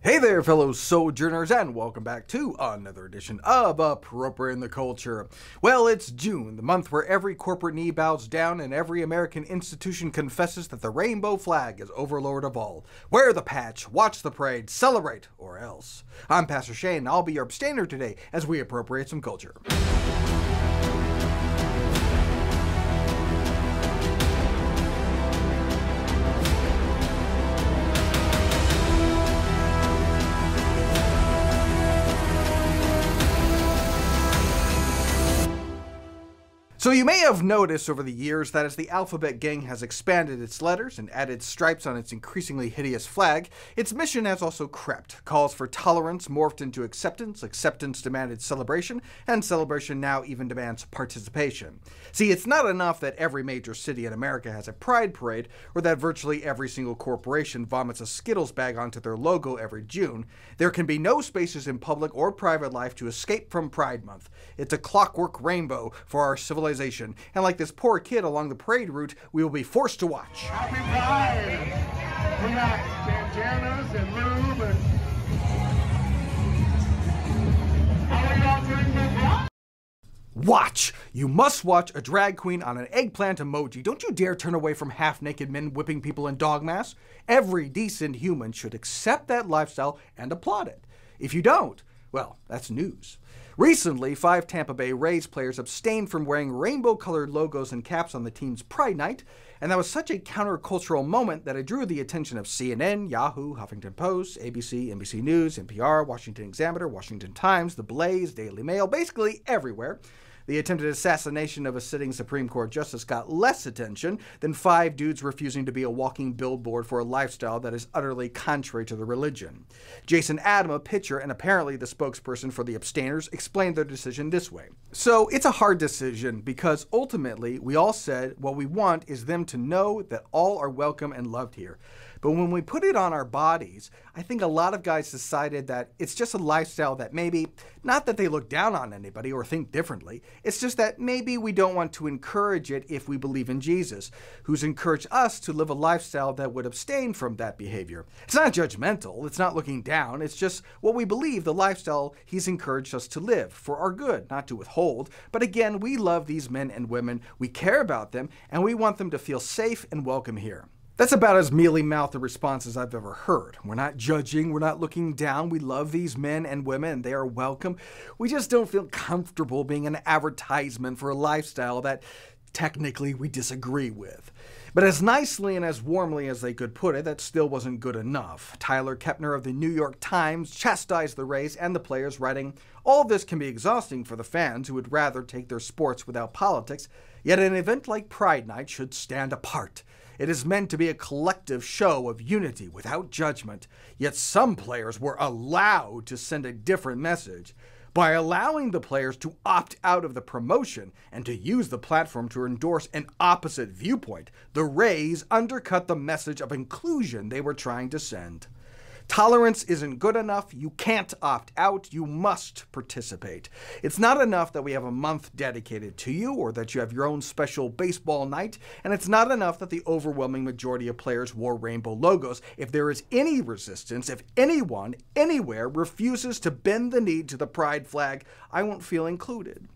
Hey there, fellow sojourners, and welcome back to another edition of Appropriating the Culture. Well, it's June, the month where every corporate knee bows down and every American institution confesses that the rainbow flag is overlord of all. Wear the patch, watch the parade, celebrate, or else. I'm Pastor Shane, and I'll be your abstainer today as we appropriate some culture. So you may have noticed over the years that as the Alphabet Gang has expanded its letters and added stripes on its increasingly hideous flag, its mission has also crept. Calls for tolerance morphed into acceptance, acceptance demanded celebration, and celebration now even demands participation. See, it's not enough that every major city in America has a pride parade, or that virtually every single corporation vomits a Skittles bag onto their logo every June. There can be no spaces in public or private life to escape from Pride Month. It's a clockwork rainbow for our civilization civilization. And like this poor kid along the parade route, we will be forced to watch. Happy Pride! We got bandanas and lube and... How are y'all doing good? Watch! You must watch a drag queen on an eggplant emoji. Don't you dare turn away from half naked men whipping people in dog masks. Every decent human should accept that lifestyle and applaud it. If you don't, well, that's news. Recently, five Tampa Bay Rays players abstained from wearing rainbow colored logos and caps on the team's Pride Night, and that was such a countercultural moment that it drew the attention of CNN, Yahoo, Huffington Post, ABC, NBC News, NPR, Washington Examiner, Washington Times, The Blaze, Daily Mail, basically everywhere. The attempted assassination of a sitting Supreme Court justice got less attention than five dudes refusing to be a walking billboard for a lifestyle that is utterly contrary to the religion. Jason Adam, a pitcher and apparently the spokesperson for the abstainers, explained their decision this way. So it's a hard decision because ultimately we all said what we want is them to know that all are welcome and loved here. But when we put it on our bodies, I think a lot of guys decided that it's just a lifestyle that maybe, not that they look down on anybody or think differently, it's just that maybe we don't want to encourage it if we believe in Jesus, who's encouraged us to live a lifestyle that would abstain from that behavior. It's not judgmental, it's not looking down, it's just what we believe the lifestyle he's encouraged us to live for our good, not to withhold. But again, we love these men and women, we care about them, and we want them to feel safe and welcome here. That's about as mealy mouthed a response as I've ever heard. We're not judging, we're not looking down. We love these men and women, and they are welcome. We just don't feel comfortable being an advertisement for a lifestyle that technically we disagree with. But as nicely and as warmly as they could put it, that still wasn't good enough. Tyler Kepner of the New York Times chastised the Rays and the players, writing, All this can be exhausting for the fans who would rather take their sports without politics, yet an event like Pride Night should stand apart. It is meant to be a collective show of unity without judgment, yet some players were allowed to send a different message. By allowing the players to opt out of the promotion and to use the platform to endorse an opposite viewpoint, the Rays undercut the message of inclusion they were trying to send. Tolerance isn't good enough. You can't opt out. You must participate. It's not enough that we have a month dedicated to you or that you have your own special baseball night, and it's not enough that the overwhelming majority of players wore rainbow logos. If there is any resistance, if anyone, anywhere, refuses to bend the knee to the pride flag, I won't feel included.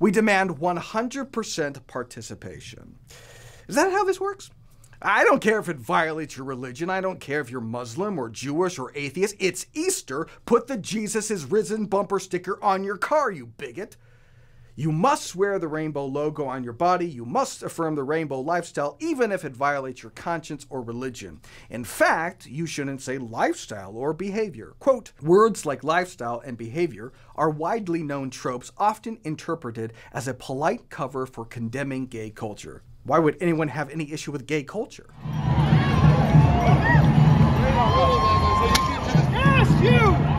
We demand 100% participation. Is that how this works? I don't care if it violates your religion. I don't care if you're Muslim or Jewish or atheist. It's Easter. Put the Jesus is risen bumper sticker on your car, you bigot. You must wear the rainbow logo on your body. You must affirm the rainbow lifestyle, even if it violates your conscience or religion. In fact, you shouldn't say lifestyle or behavior. Quote, words like lifestyle and behavior are widely known tropes often interpreted as a polite cover for condemning gay culture. Why would anyone have any issue with gay culture? Yes, you!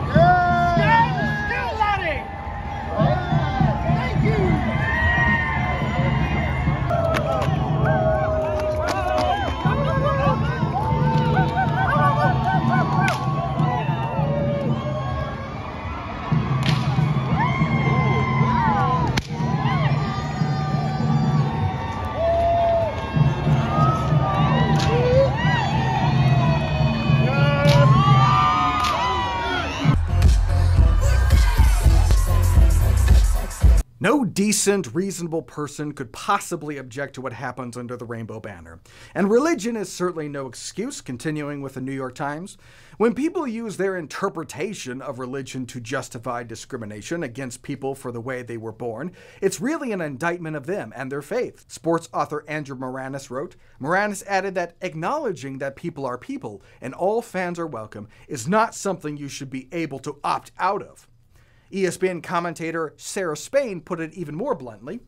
Decent, reasonable person could possibly object to what happens under the rainbow banner. And religion is certainly no excuse, continuing with the New York Times. When people use their interpretation of religion to justify discrimination against people for the way they were born, it's really an indictment of them and their faith. Sports author Andrew Maraniss wrote Maraniss added that acknowledging that people are people and all fans are welcome is not something you should be able to opt out of. ESPN commentator Sarah Spain put it even more bluntly.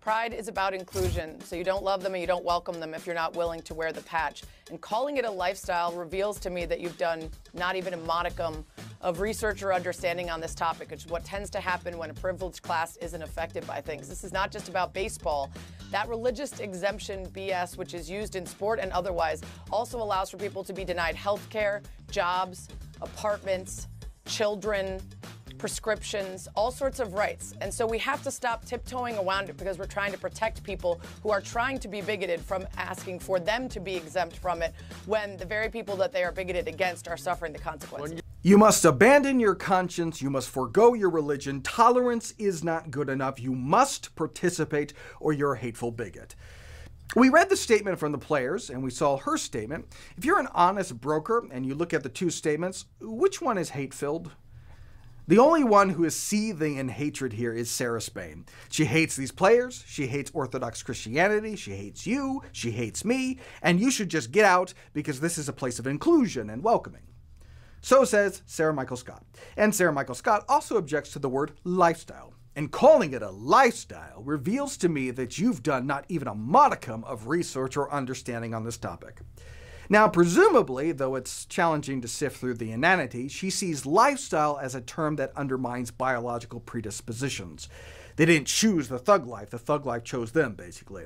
Pride is about inclusion, so you don't love them and you don't welcome them if you're not willing to wear the patch. And calling it a lifestyle reveals to me that you've done not even a modicum of research or understanding on this topic, which is what tends to happen when a privileged class isn't affected by things. This is not just about baseball. That religious exemption BS, which is used in sport and otherwise, also allows for people to be denied health care, jobs, apartments, children, prescriptions, all sorts of rights. And so we have to stop tiptoeing around it because we're trying to protect people who are trying to be bigoted from asking for them to be exempt from it when the very people that they are bigoted against are suffering the consequences. You must abandon your conscience. You must forego your religion. Tolerance is not good enough. You must participate or you're a hateful bigot. We read the statement from the players and we saw her statement. If you're an honest broker and you look at the two statements, which one is hate filled? The only one who is seething in hatred here is Sarah Spain. She hates these players, she hates Orthodox Christianity, she hates you, she hates me, and you should just get out because this is a place of inclusion and welcoming. So says Sarah Michael Scott. And Sarah Michael Scott also objects to the word lifestyle. And calling it a lifestyle reveals to me that you've done not even a modicum of research or understanding on this topic. Now, presumably, though it's challenging to sift through the inanity, she sees lifestyle as a term that undermines biological predispositions. They didn't choose the thug life, the thug life chose them, basically.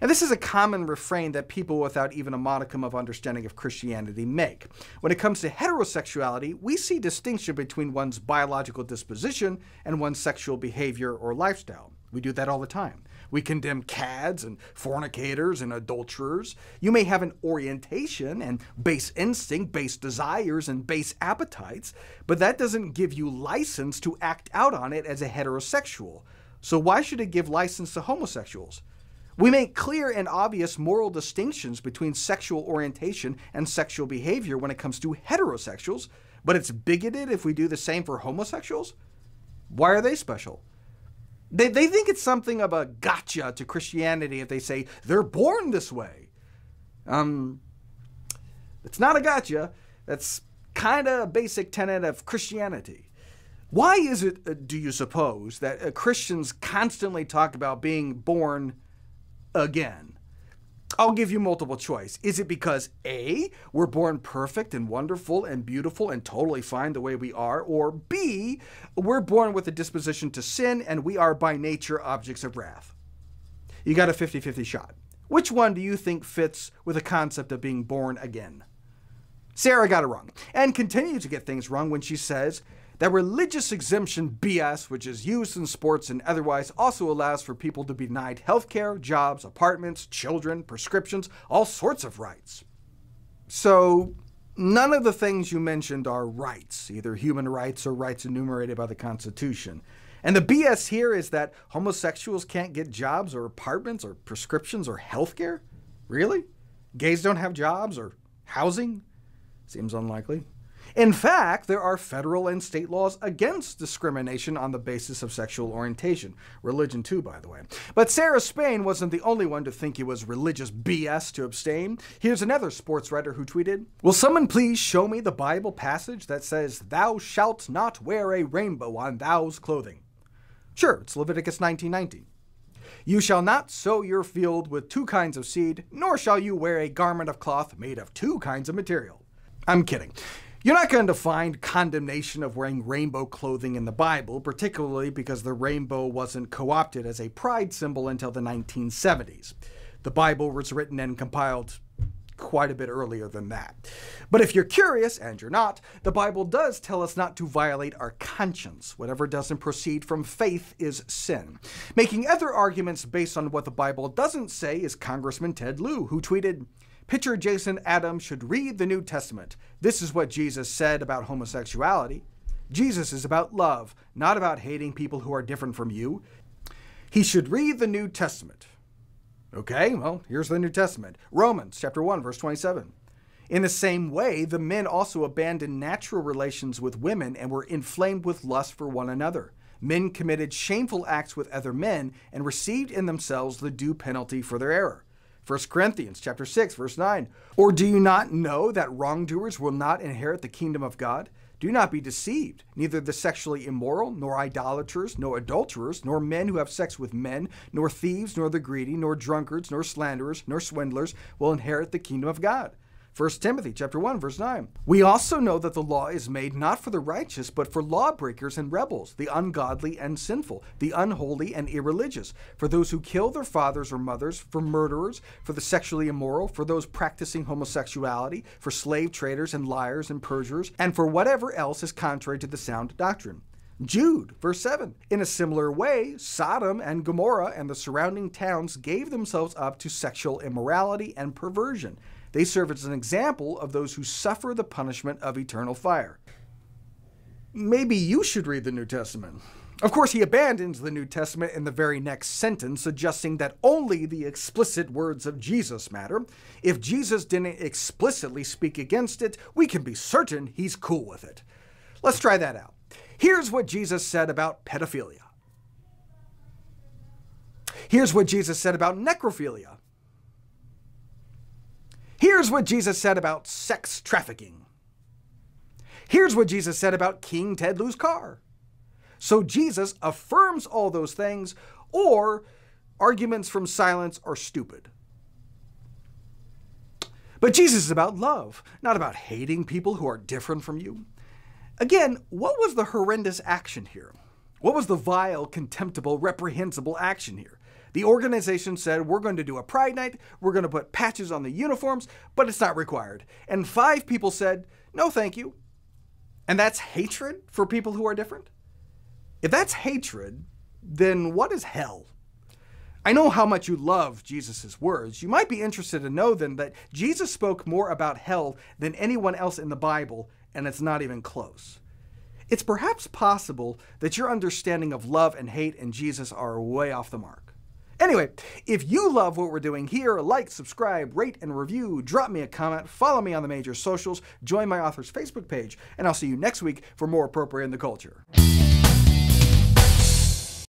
And this is a common refrain that people without even a modicum of understanding of Christianity make. When it comes to heterosexuality, we see distinction between one's biological disposition and one's sexual behavior or lifestyle. We do that all the time. We condemn cads and fornicators and adulterers. You may have an orientation and base instinct, base desires, and base appetites, but that doesn't give you license to act out on it as a heterosexual. So why should it give license to homosexuals? We make clear and obvious moral distinctions between sexual orientation and sexual behavior when it comes to heterosexuals, but it's bigoted if we do the same for homosexuals? Why are they special? They, they think it's something of a gotcha to Christianity if they say they're born this way. Um, it's not a gotcha. That's kind of a basic tenet of Christianity. Why is it, uh, do you suppose, that uh, Christians constantly talk about being born again? I'll give you multiple choice. Is it because A, we're born perfect and wonderful and beautiful and totally fine the way we are, or B, we're born with a disposition to sin and we are by nature objects of wrath? You got a 50 50 shot. Which one do you think fits with the concept of being born again? Sarah got it wrong, and continues to get things wrong when she says that religious exemption BS, which is used in sports and otherwise, also allows for people to be denied healthcare, jobs, apartments, children, prescriptions, all sorts of rights. So, none of the things you mentioned are rights, either human rights or rights enumerated by the Constitution. And the BS here is that homosexuals can't get jobs or apartments or prescriptions or healthcare? Really? Gays don't have jobs or housing? Seems unlikely. In fact, there are federal and state laws against discrimination on the basis of sexual orientation. Religion, too, by the way. But Sarah Spain wasn't the only one to think it was religious BS to abstain. Here's another sports writer who tweeted Will someone please show me the Bible passage that says, Thou shalt not wear a rainbow on thou's clothing? Sure, it's Leviticus 19:19. You shall not sow your field with two kinds of seed, nor shall you wear a garment of cloth made of two kinds of material. I'm kidding. You're not going to find condemnation of wearing rainbow clothing in the Bible, particularly because the rainbow wasn't co opted as a pride symbol until the 1970s. The Bible was written and compiled quite a bit earlier than that. But if you're curious, and you're not, the Bible does tell us not to violate our conscience. Whatever doesn't proceed from faith is sin. Making other arguments based on what the Bible doesn't say is Congressman Ted Lieu, who tweeted, Pitcher Jason Adams should read the New Testament. This is what Jesus said about homosexuality. Jesus is about love, not about hating people who are different from you. He should read the New Testament. Okay, well, here's the New Testament Romans chapter 1, verse 27. In the same way, the men also abandoned natural relations with women and were inflamed with lust for one another. Men committed shameful acts with other men and received in themselves the due penalty for their error. 1 Corinthians chapter 6 verse 9. Or do you not know that wrongdoers will not inherit the kingdom of God? Do not be deceived. Neither the sexually immoral, nor idolaters, nor adulterers, nor men who have sex with men, nor thieves, nor the greedy, nor drunkards, nor slanderers, nor swindlers will inherit the kingdom of God. 1 Timothy chapter 1 verse 9. We also know that the law is made not for the righteous but for lawbreakers and rebels, the ungodly and sinful, the unholy and irreligious, for those who kill their fathers or mothers, for murderers, for the sexually immoral, for those practicing homosexuality, for slave traders and liars and perjurers, and for whatever else is contrary to the sound doctrine. Jude, verse 7. In a similar way, Sodom and Gomorrah and the surrounding towns gave themselves up to sexual immorality and perversion. They serve as an example of those who suffer the punishment of eternal fire. Maybe you should read the New Testament. Of course, he abandons the New Testament in the very next sentence, suggesting that only the explicit words of Jesus matter. If Jesus didn't explicitly speak against it, we can be certain he's cool with it. Let's try that out. Here's what Jesus said about pedophilia. Here's what Jesus said about necrophilia. Here's what Jesus said about sex trafficking. Here's what Jesus said about King Ted Lieu's car. So Jesus affirms all those things, or arguments from silence are stupid. But Jesus is about love, not about hating people who are different from you. Again, what was the horrendous action here? What was the vile, contemptible, reprehensible action here? The organization said, we're going to do a pride night, we're going to put patches on the uniforms, but it's not required. And five people said, no, thank you. And that's hatred for people who are different? If that's hatred, then what is hell? I know how much you love Jesus' words. You might be interested to know then that Jesus spoke more about hell than anyone else in the Bible, and it's not even close. It's perhaps possible that your understanding of love and hate and Jesus are way off the mark. Anyway, if you love what we're doing here, like, subscribe, rate, and review, drop me a comment, follow me on the major socials, join my author's Facebook page, and I'll see you next week for more Appropriate in the Culture.